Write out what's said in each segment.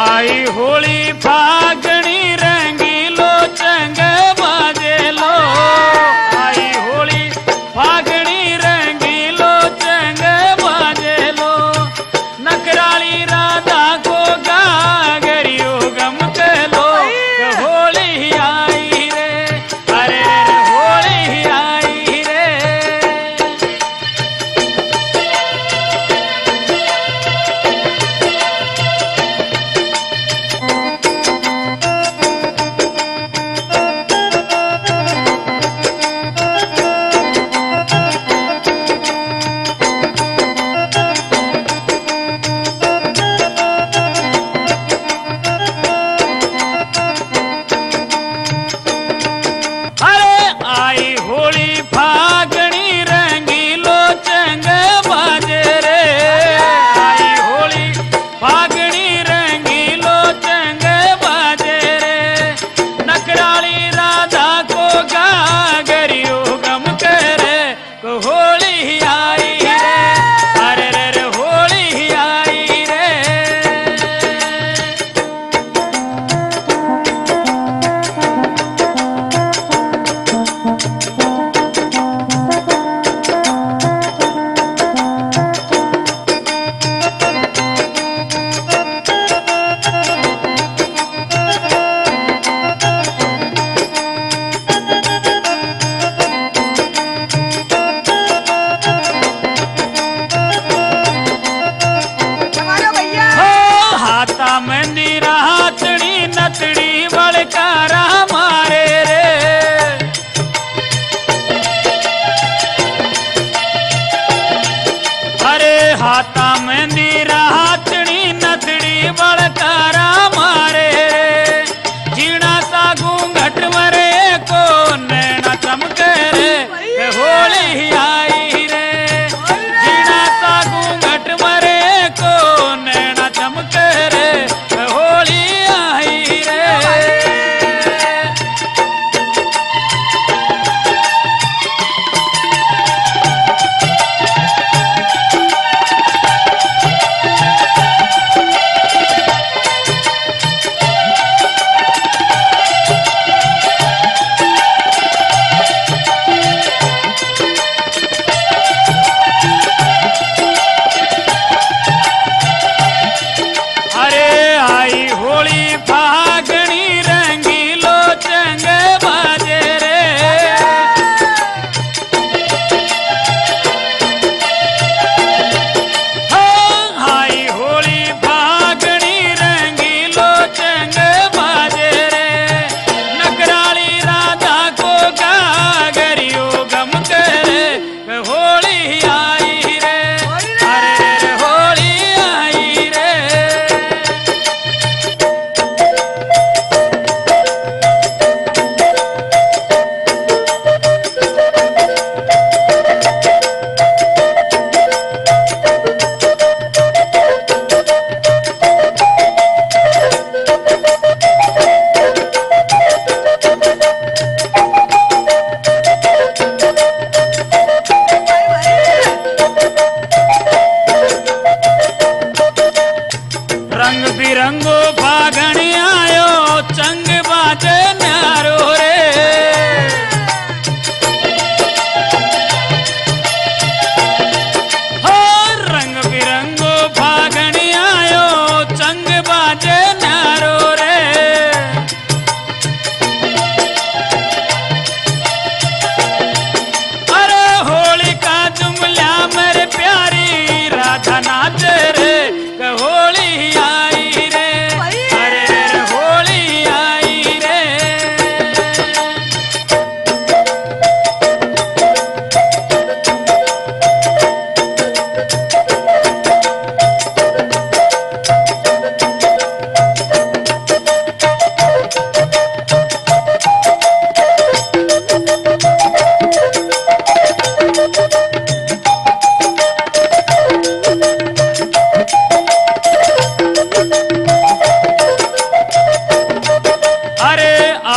आई होली फागणी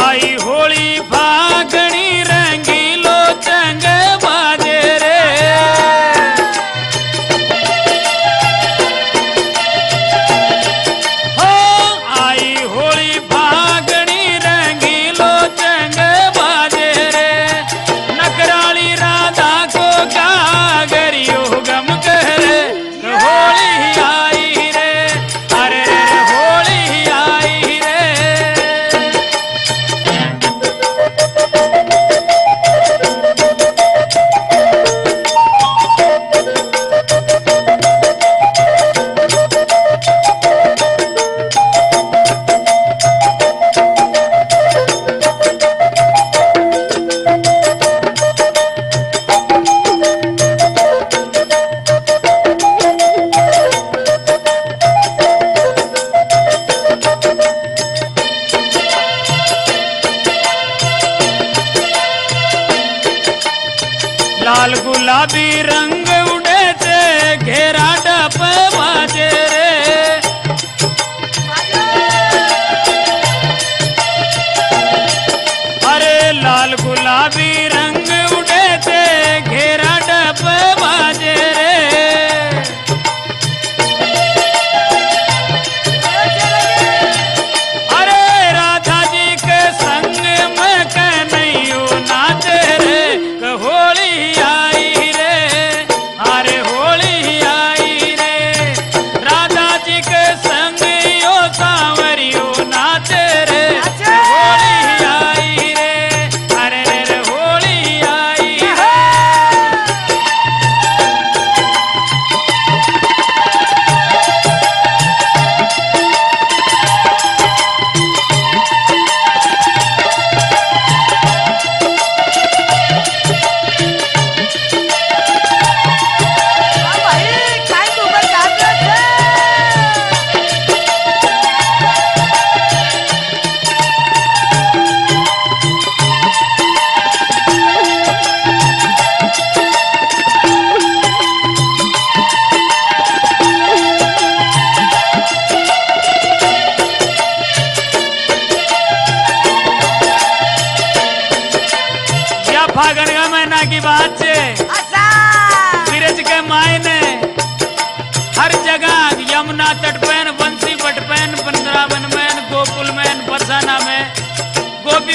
आई होली भा Kabir.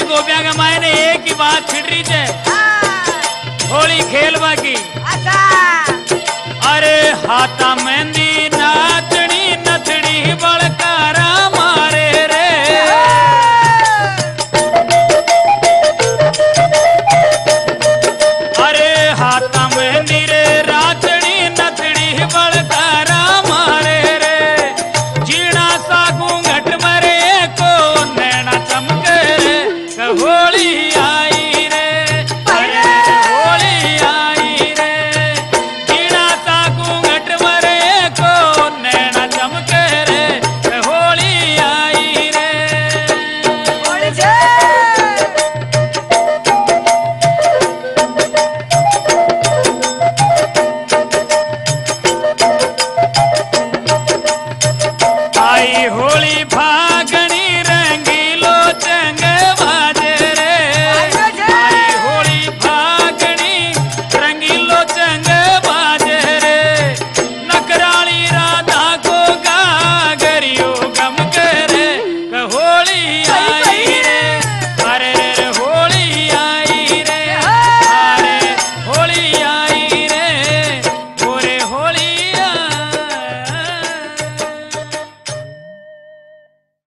छोटी गोपिया के माए ने एक ही बात छिड़ रही थे होली खेल बाकी। अच्छा। अरे हाथा मेहंदी नाचनी नथड़ी बड़का राम